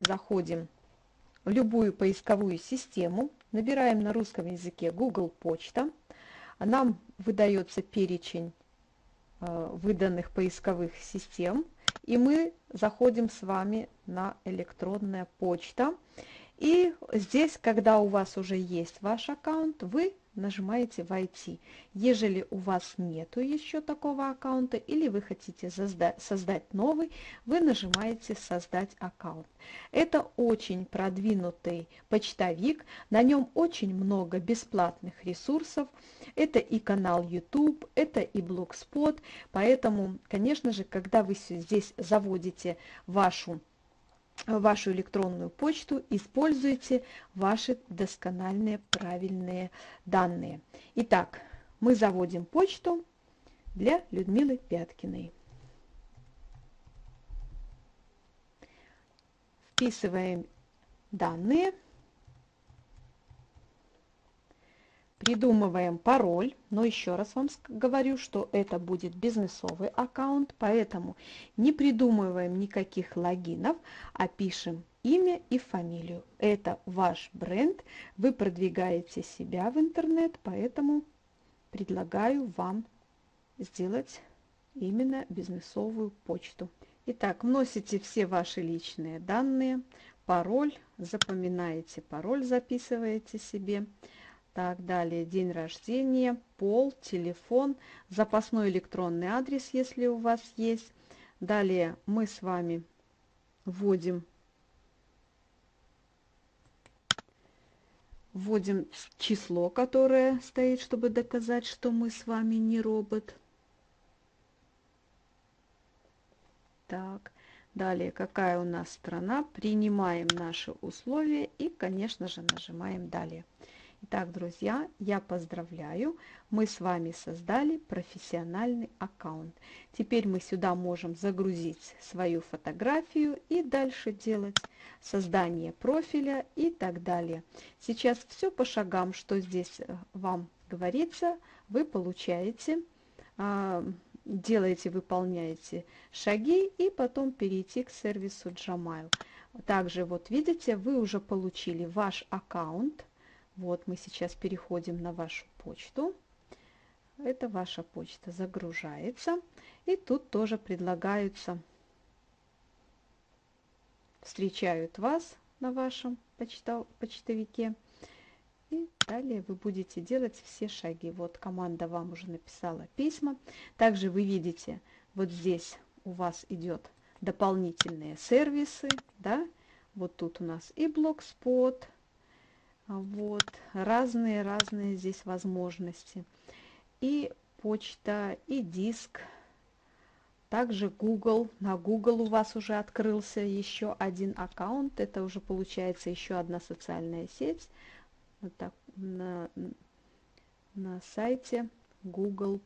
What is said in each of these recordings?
заходим в любую поисковую систему, набираем на русском языке Google почта, нам выдается перечень э, выданных поисковых систем, и мы заходим с вами на электронная почта. И здесь, когда у вас уже есть ваш аккаунт, вы нажимаете «Войти». Ежели у вас нету еще такого аккаунта или вы хотите создать, новый, вы нажимаете «Создать аккаунт». Это очень продвинутый почтовик, на нем очень много бесплатных ресурсов. Это и канал YouTube, это и Blogspot, поэтому, конечно же, когда вы здесь заводите вашу вашу электронную почту, используйте ваши доскональные правильные данные. Итак, мы заводим почту для Людмилы Пяткиной. Вписываем данные. Придумываем пароль, но еще раз вам говорю, что это будет бизнесовый аккаунт, поэтому не придумываем никаких логинов, а пишем имя и фамилию. Это ваш бренд, вы продвигаете себя в интернет, поэтому предлагаю вам сделать именно бизнесовую почту. Итак, вносите все ваши личные данные, пароль, запоминаете пароль, записываете себе. Так, далее день рождения, пол, телефон, запасной электронный адрес, если у вас есть. Далее мы с вами вводим, вводим число, которое стоит, чтобы доказать, что мы с вами не робот. Так, далее какая у нас страна, принимаем наши условия и, конечно же, нажимаем далее. Итак, друзья, я поздравляю, мы с вами создали профессиональный аккаунт. Теперь мы сюда можем загрузить свою фотографию и дальше делать создание профиля и так далее. Сейчас все по шагам, что здесь э, вам говорится, вы получаете, а, делаете, выполняете шаги и потом перейти к сервису Gmail. Также вот видите, вы уже получили ваш аккаунт, вот мы сейчас переходим на вашу почту. Это ваша почта загружается. И тут тоже предлагаются, встречают вас на вашем почтовике. И далее вы будете делать все шаги. Вот команда вам уже написала письма. Также вы видите, вот здесь у вас идет дополнительные сервисы. Да? Вот тут у нас и блокспот, вот, разные-разные здесь возможности. И почта, и диск. Также Google. На Google у вас уже открылся еще один аккаунт. Это уже получается еще одна социальная сеть. Вот так, на, на сайте Google+.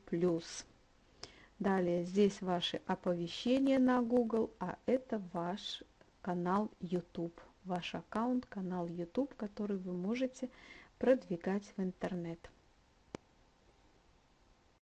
Далее здесь ваши оповещения на Google, а это ваш канал YouTube ваш аккаунт, канал YouTube, который вы можете продвигать в интернет.